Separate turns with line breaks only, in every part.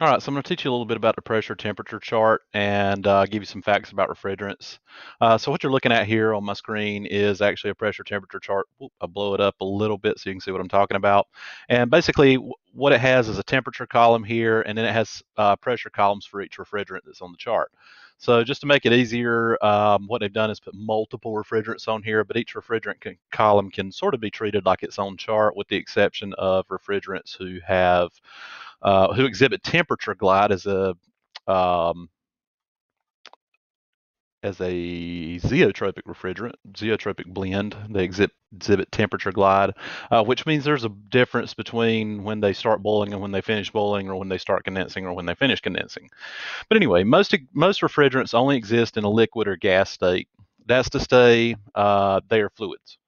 All right, so I'm going to teach you a little bit about the pressure temperature chart and uh, give you some facts about refrigerants. Uh, so what you're looking at here on my screen is actually a pressure temperature chart. I'll blow it up a little bit so you can see what I'm talking about. And basically what it has is a temperature column here, and then it has uh, pressure columns for each refrigerant that's on the chart. So just to make it easier, um, what they've done is put multiple refrigerants on here, but each refrigerant can, column can sort of be treated like its own chart with the exception of refrigerants who have uh, who exhibit temperature glide as a um, as a zeotropic refrigerant, zeotropic blend. They exhibit, exhibit temperature glide, uh, which means there's a difference between when they start boiling and when they finish boiling, or when they start condensing or when they finish condensing. But anyway, most most refrigerants only exist in a liquid or gas state. That's to say, uh, they are fluids.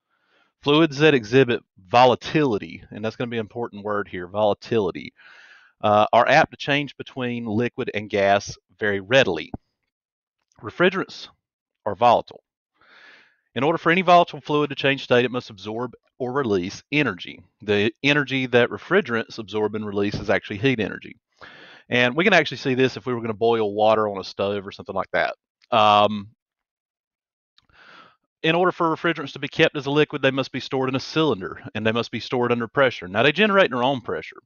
Fluids that exhibit volatility, and that's going to be an important word here, volatility, uh, are apt to change between liquid and gas very readily. Refrigerants are volatile. In order for any volatile fluid to change state, it must absorb or release energy. The energy that refrigerants absorb and release is actually heat energy. And we can actually see this if we were going to boil water on a stove or something like that. Um, in order for refrigerants to be kept as a liquid, they must be stored in a cylinder and they must be stored under pressure. Now, they generate their own pressure.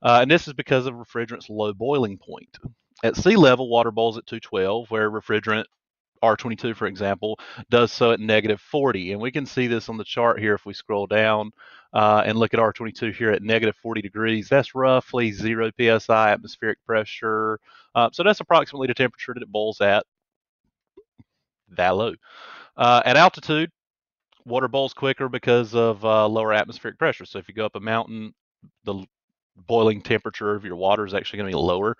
Uh, and this is because of refrigerant's low boiling point. At sea level, water boils at 212, where refrigerant R22, for example, does so at negative 40. And we can see this on the chart here if we scroll down uh, and look at R22 here at negative 40 degrees. That's roughly 0 psi atmospheric pressure. Uh, so that's approximately the temperature that it boils at, that low. Uh, at altitude, water boils quicker because of uh, lower atmospheric pressure. So if you go up a mountain, the boiling temperature of your water is actually going to be lower.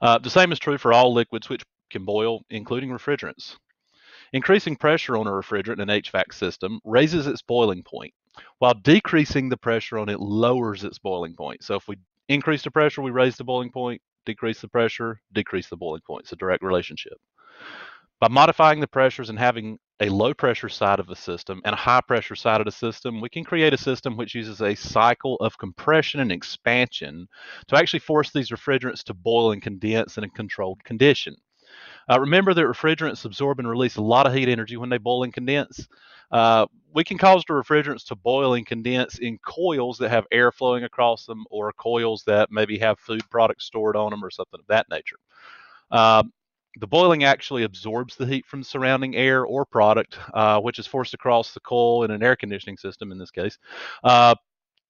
Uh, the same is true for all liquids which can boil, including refrigerants. Increasing pressure on a refrigerant in an HVAC system raises its boiling point, while decreasing the pressure on it lowers its boiling point. So if we increase the pressure, we raise the boiling point, decrease the pressure, decrease the boiling point. It's a direct relationship. By modifying the pressures and having a low pressure side of the system and a high pressure side of the system, we can create a system which uses a cycle of compression and expansion to actually force these refrigerants to boil and condense in a controlled condition. Uh, remember that refrigerants absorb and release a lot of heat energy when they boil and condense. Uh, we can cause the refrigerants to boil and condense in coils that have air flowing across them or coils that maybe have food products stored on them or something of that nature. Um, the boiling actually absorbs the heat from surrounding air or product, uh, which is forced across the coil in an air conditioning system in this case. Uh,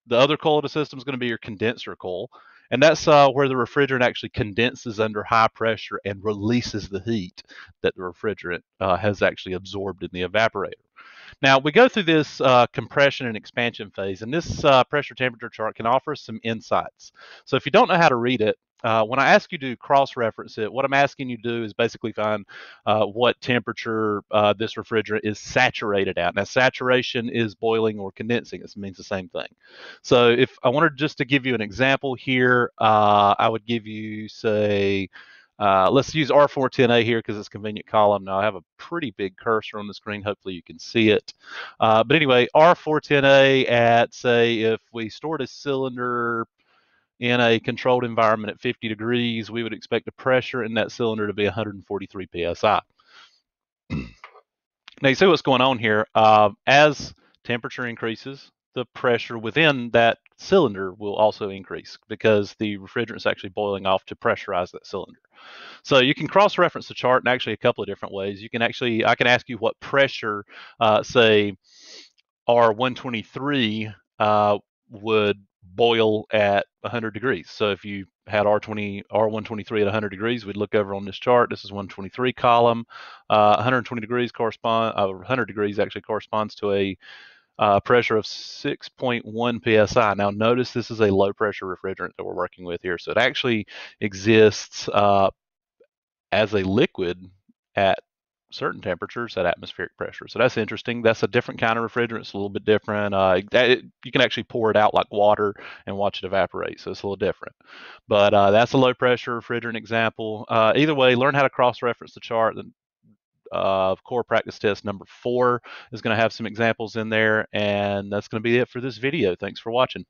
the other coil of the system is going to be your condenser coil, and that's uh, where the refrigerant actually condenses under high pressure and releases the heat that the refrigerant uh, has actually absorbed in the evaporator. Now, we go through this uh, compression and expansion phase, and this uh, pressure temperature chart can offer some insights. So if you don't know how to read it, uh, when I ask you to cross-reference it, what I'm asking you to do is basically find uh, what temperature uh, this refrigerant is saturated at. Now, saturation is boiling or condensing. It means the same thing. So if I wanted just to give you an example here, uh, I would give you, say, uh, let's use R410A here because it's convenient column. Now I have a pretty big cursor on the screen. Hopefully you can see it. Uh, but anyway, R410A at, say, if we stored a cylinder in a controlled environment at 50 degrees, we would expect the pressure in that cylinder to be 143 psi. now you see what's going on here. Uh, as temperature increases, the pressure within that cylinder will also increase because the refrigerant is actually boiling off to pressurize that cylinder. So you can cross-reference the chart in actually a couple of different ways. You can actually, I can ask you what pressure, uh, say, R123 uh, would boil at 100 degrees. So if you had R20, R123 at 100 degrees, we'd look over on this chart. This is 123 column. Uh, 120 degrees correspond, uh, 100 degrees actually corresponds to a uh, pressure of 6.1 psi. Now notice this is a low pressure refrigerant that we're working with here. So it actually exists uh, as a liquid at certain temperatures at atmospheric pressure. So that's interesting. That's a different kind of refrigerant. It's a little bit different. Uh, it, you can actually pour it out like water and watch it evaporate. So it's a little different. But uh, that's a low pressure refrigerant example. Uh, either way, learn how to cross reference the chart. Uh, core practice test number four is going to have some examples in there. And that's going to be it for this video. Thanks for watching.